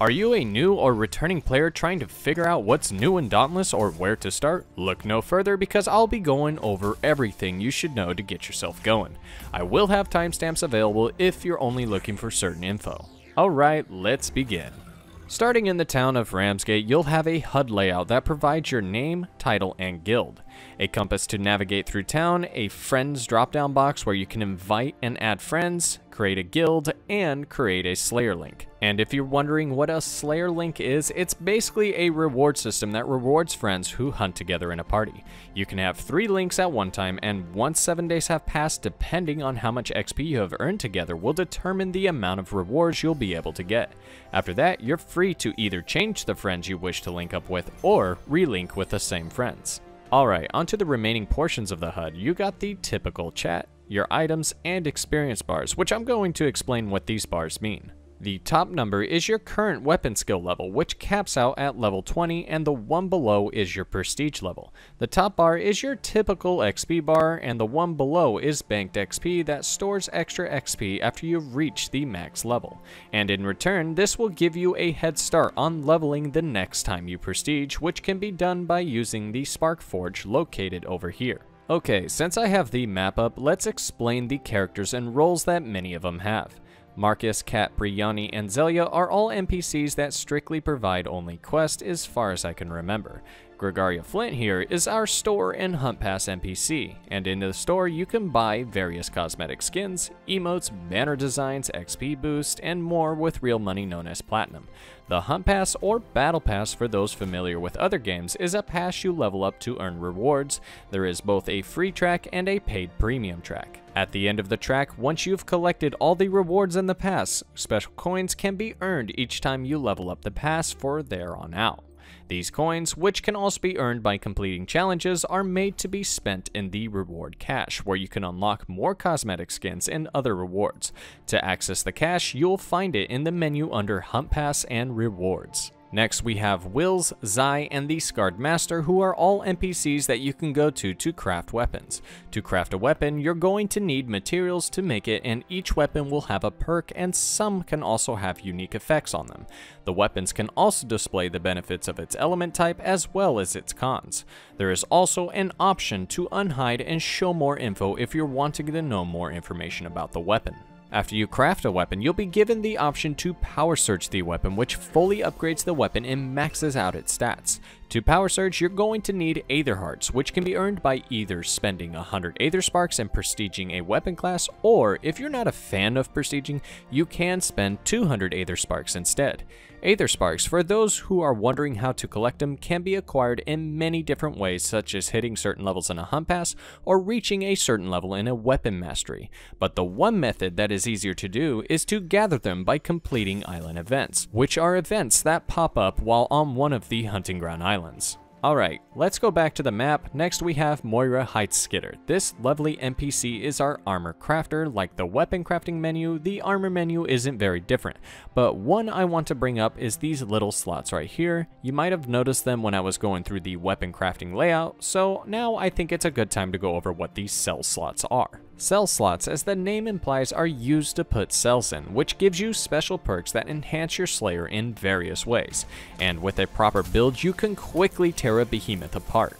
Are you a new or returning player trying to figure out what's new in Dauntless or where to start? Look no further because I'll be going over everything you should know to get yourself going. I will have timestamps available if you're only looking for certain info. Alright, let's begin. Starting in the town of Ramsgate, you'll have a HUD layout that provides your name, title, and guild, a compass to navigate through town, a friends drop-down box where you can invite and add friends, create a guild, and create a Slayer link. And if you're wondering what a Slayer link is, it's basically a reward system that rewards friends who hunt together in a party. You can have three links at one time, and once seven days have passed, depending on how much XP you have earned together, will determine the amount of rewards you'll be able to get. After that, you're free to either change the friends you wish to link up with, or relink with the same friends. Alright, onto the remaining portions of the HUD. You got the typical chat, your items, and experience bars, which I'm going to explain what these bars mean. The top number is your current weapon skill level, which caps out at level 20, and the one below is your prestige level. The top bar is your typical XP bar, and the one below is banked XP that stores extra XP after you've reached the max level. And in return, this will give you a head start on leveling the next time you prestige, which can be done by using the Spark Forge located over here. Okay, since I have the map up, let's explain the characters and roles that many of them have. Marcus, Kat, Brianni, and Zelia are all NPCs that strictly provide only quest as far as I can remember. Gregaria Flint here is our store and hunt pass NPC, and in the store you can buy various cosmetic skins, emotes, banner designs, XP boost, and more with real money known as platinum. The Hunt Pass or Battle Pass for those familiar with other games is a pass you level up to earn rewards. There is both a free track and a paid premium track. At the end of the track, once you've collected all the rewards in the pass, special coins can be earned each time you level up the pass for there on out. These coins, which can also be earned by completing challenges, are made to be spent in the reward cache, where you can unlock more cosmetic skins and other rewards. To access the cache, you'll find it in the menu under Hunt Pass and Rewards. Next, we have Wills, Zai, and the Scarred Master, who are all NPCs that you can go to to craft weapons. To craft a weapon, you're going to need materials to make it, and each weapon will have a perk, and some can also have unique effects on them. The weapons can also display the benefits of its element type as well as its cons. There is also an option to unhide and show more info if you're wanting to know more information about the weapon. After you craft a weapon, you'll be given the option to power surge the weapon, which fully upgrades the weapon and maxes out its stats. To power surge, you're going to need Aether Hearts, which can be earned by either spending 100 Aether Sparks and prestiging a weapon class, or if you're not a fan of prestiging, you can spend 200 Aether Sparks instead. Aether Sparks, for those who are wondering how to collect them, can be acquired in many different ways such as hitting certain levels in a hunt pass or reaching a certain level in a weapon mastery, but the one method that is easier to do is to gather them by completing island events, which are events that pop up while on one of the hunting ground islands. Alright, let's go back to the map. Next we have Moira Heightskidder. This lovely NPC is our armor crafter. Like the weapon crafting menu, the armor menu isn't very different. But one I want to bring up is these little slots right here. You might have noticed them when I was going through the weapon crafting layout, so now I think it's a good time to go over what these cell slots are. Cell slots, as the name implies, are used to put cells in, which gives you special perks that enhance your Slayer in various ways, and with a proper build you can quickly tear a behemoth apart.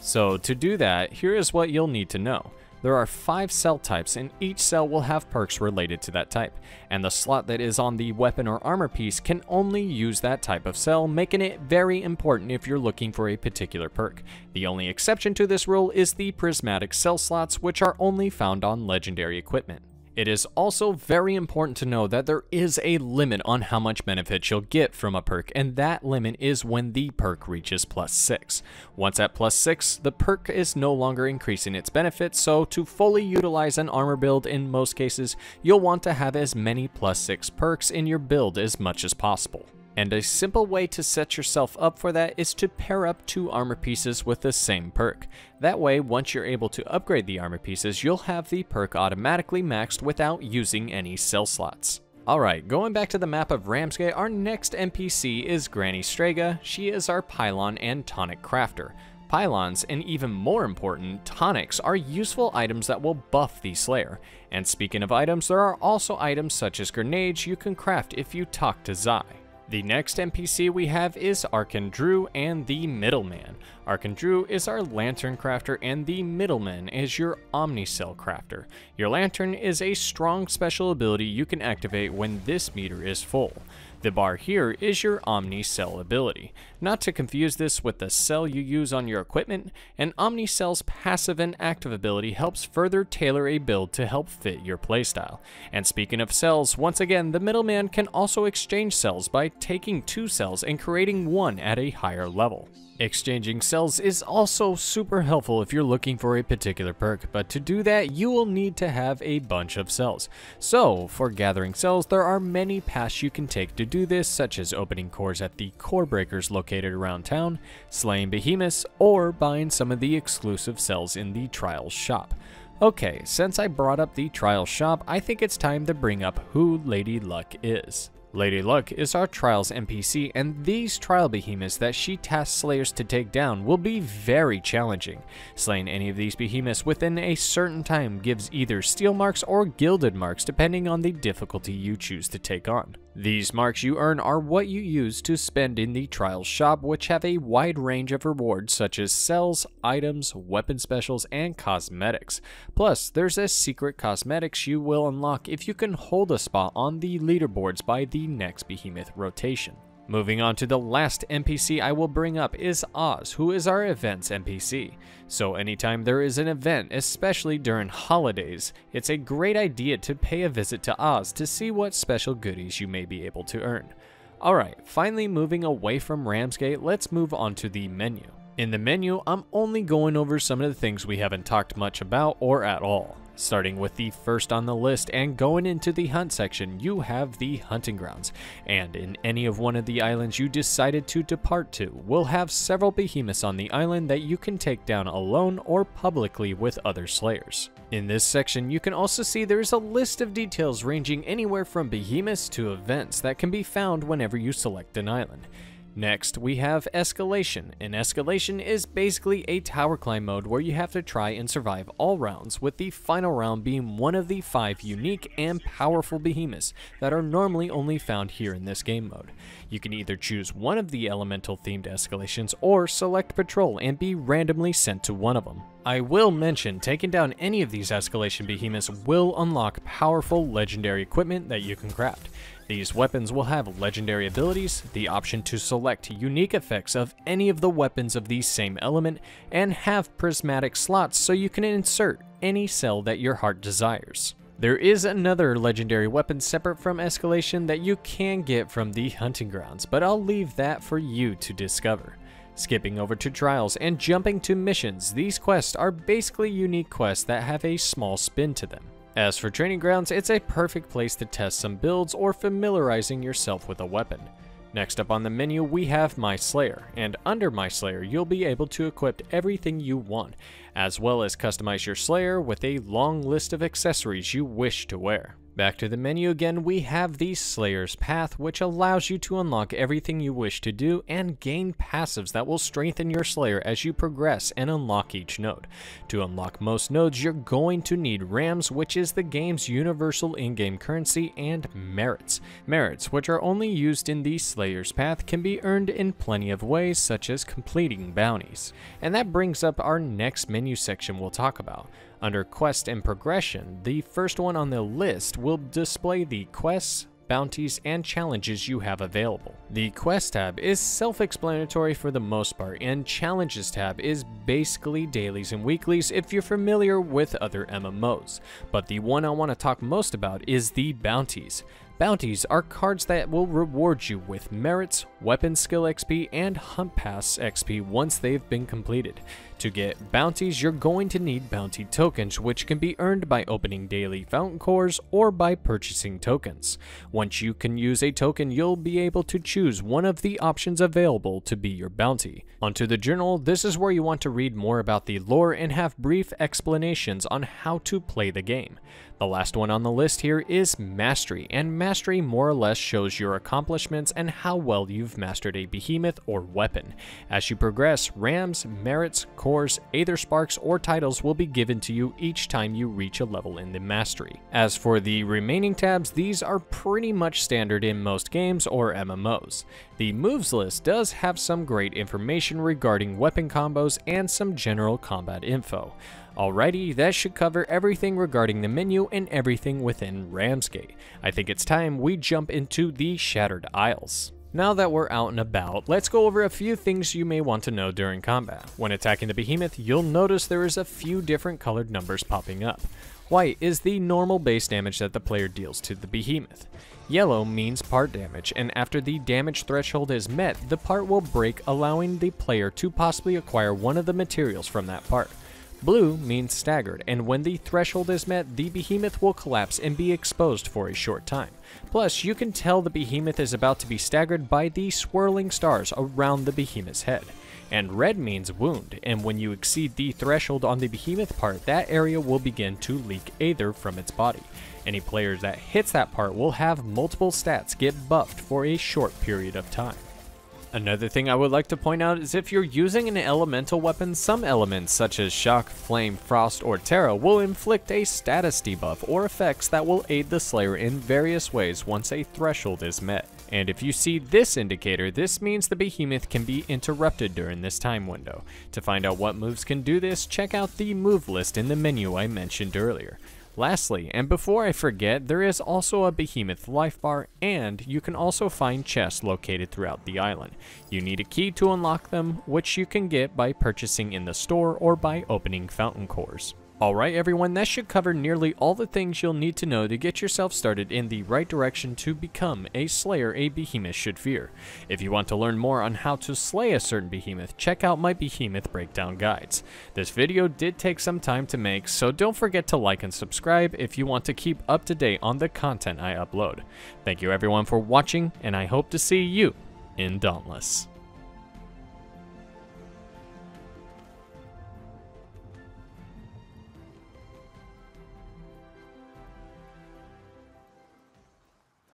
So to do that, here is what you'll need to know. There are five cell types, and each cell will have perks related to that type, and the slot that is on the weapon or armor piece can only use that type of cell, making it very important if you're looking for a particular perk. The only exception to this rule is the prismatic cell slots, which are only found on legendary equipment. It is also very important to know that there is a limit on how much benefit you'll get from a perk, and that limit is when the perk reaches plus 6. Once at plus 6, the perk is no longer increasing its benefits, so to fully utilize an armor build in most cases, you'll want to have as many plus 6 perks in your build as much as possible. And a simple way to set yourself up for that is to pair up two armor pieces with the same perk. That way, once you're able to upgrade the armor pieces, you'll have the perk automatically maxed without using any cell slots. Alright, going back to the map of Ramsgate, our next NPC is Granny Strega. She is our pylon and tonic crafter. Pylons, and even more important, tonics, are useful items that will buff the Slayer. And speaking of items, there are also items such as grenades you can craft if you talk to Zai. The next NPC we have is Arkandrew and the Middleman. Arkandrew is our Lantern Crafter and the Middleman is your Omnicell Crafter. Your Lantern is a strong special ability you can activate when this meter is full. The bar here is your Omni Cell ability. Not to confuse this with the cell you use on your equipment, an Omni Cell's passive and active ability helps further tailor a build to help fit your playstyle. And speaking of cells, once again, the middleman can also exchange cells by taking two cells and creating one at a higher level. Exchanging cells is also super helpful if you're looking for a particular perk, but to do that you will need to have a bunch of cells. So, for gathering cells, there are many paths you can take to do this, such as opening cores at the core breakers located around town, slaying behemoths, or buying some of the exclusive cells in the trial shop. Okay, since I brought up the trial shop, I think it's time to bring up who Lady Luck is. Lady Luck is our Trials NPC, and these Trial Behemoths that she tasks Slayers to take down will be very challenging. Slaying any of these Behemoths within a certain time gives either Steel Marks or Gilded Marks depending on the difficulty you choose to take on. These marks you earn are what you use to spend in the Trials shop, which have a wide range of rewards such as cells, items, weapon specials, and cosmetics. Plus, there's a secret cosmetics you will unlock if you can hold a spot on the leaderboards by the next Behemoth rotation. Moving on to the last NPC I will bring up is Ozz, who is our events NPC. So anytime there is an event, especially during holidays, it's a great idea to pay a visit to Ozz to see what special goodies you may be able to earn. Alright, finally moving away from Ramsgate, let's move on to the menu. In the menu, I'm only going over some of the things we haven't talked much about or at all. Starting with the first on the list and going into the hunt section, you have the hunting grounds. And in any of one of the islands you decided to depart to, we'll have several behemoths on the island that you can take down alone or publicly with other slayers. In this section, you can also see there's a list of details ranging anywhere from behemoths to events that can be found whenever you select an island. Next, we have Escalation, and Escalation is basically a tower climb mode where you have to try and survive all rounds, with the final round being one of the five unique and powerful behemoths that are normally only found here in this game mode. You can either choose one of the elemental themed escalations or select patrol and be randomly sent to one of them. I will mention, taking down any of these escalation behemoths will unlock powerful legendary equipment that you can craft. These weapons will have legendary abilities, the option to select unique effects of any of the weapons of the same element, and have prismatic slots so you can insert any cell that your heart desires. There is another legendary weapon separate from Escalation that you can get from the hunting grounds, but I'll leave that for you to discover. Skipping over to trials and jumping to missions, these quests are basically unique quests that have a small spin to them. As for training grounds, it's a perfect place to test some builds or familiarizing yourself with a weapon. Next up on the menu, we have My Slayer, and under My Slayer, you'll be able to equip everything you want, as well as customize your Slayer with a long list of accessories you wish to wear. Back to the menu again, we have the Slayer's Path, which allows you to unlock everything you wish to do and gain passives that will strengthen your Slayer as you progress and unlock each node. To unlock most nodes, you're going to need Rams, which is the game's universal in-game currency, and Merits. Merits, which are only used in the Slayer's Path, can be earned in plenty of ways, such as completing bounties. And that brings up our next menu section we'll talk about. Under Quest and Progression, the first one on the list will display the quests, bounties, and challenges you have available. The Quest tab is self-explanatory for the most part, and Challenges tab is basically dailies and weeklies if you're familiar with other MMOs. But the one I want to talk most about is the bounties. Bounties are cards that will reward you with merits, weapon skill XP, and hunt pass XP once they've been completed. To get bounties, you're going to need bounty tokens, which can be earned by opening daily fountain cores or by purchasing tokens. Once you can use a token, you'll be able to choose one of the options available to be your bounty. Onto the journal, this is where you want to read more about the lore and have brief explanations on how to play the game. The last one on the list here is Mastery, and Mastery more or less shows your accomplishments and how well you've mastered a behemoth or weapon. As you progress, rams, merits, cores, Aether Sparks, or titles will be given to you each time you reach a level in the Mastery. As for the remaining tabs, these are pretty much standard in most games or MMOs. The moves list does have some great information regarding weapon combos and some general combat info. Alrighty, that should cover everything regarding the menu and everything within Ramsgate. I think it's time we jump into the Shattered Isles. Now that we're out and about, let's go over a few things you may want to know during combat. When attacking the behemoth, you'll notice there is a few different colored numbers popping up. White is the normal base damage that the player deals to the behemoth. Yellow means part damage, and after the damage threshold is met, the part will break allowing the player to possibly acquire one of the materials from that part. Blue means staggered, and when the threshold is met, the behemoth will collapse and be exposed for a short time. Plus, you can tell the behemoth is about to be staggered by the swirling stars around the behemoth's head. And red means wound, and when you exceed the threshold on the behemoth part, that area will begin to leak aether from its body. Any player that hits that part will have multiple stats get buffed for a short period of time. Another thing I would like to point out is if you're using an elemental weapon, some elements such as Shock, Flame, Frost, or Terra will inflict a status debuff or effects that will aid the Slayer in various ways once a threshold is met. And if you see this indicator, this means the behemoth can be interrupted during this time window. To find out what moves can do this, check out the move list in the menu I mentioned earlier. Lastly, and before I forget, there is also a behemoth life bar, and you can also find chests located throughout the island. You need a key to unlock them, which you can get by purchasing in the store or by opening fountain cores. Alright everyone, that should cover nearly all the things you'll need to know to get yourself started in the right direction to become a slayer a behemoth should fear. If you want to learn more on how to slay a certain behemoth, check out my behemoth breakdown guides. This video did take some time to make, so don't forget to like and subscribe if you want to keep up to date on the content I upload. Thank you everyone for watching, and I hope to see you in Dauntless.